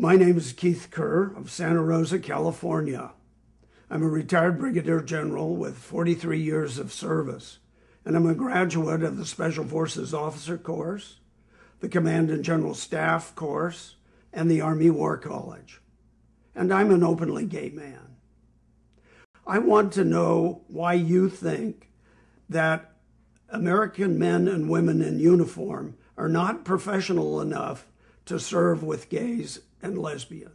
My name is Keith Kerr of Santa Rosa, California. I'm a retired brigadier general with 43 years of service, and I'm a graduate of the Special Forces Officer Course, the Command and General Staff Course, and the Army War College. And I'm an openly gay man. I want to know why you think that American men and women in uniform are not professional enough to serve with gays and lesbians.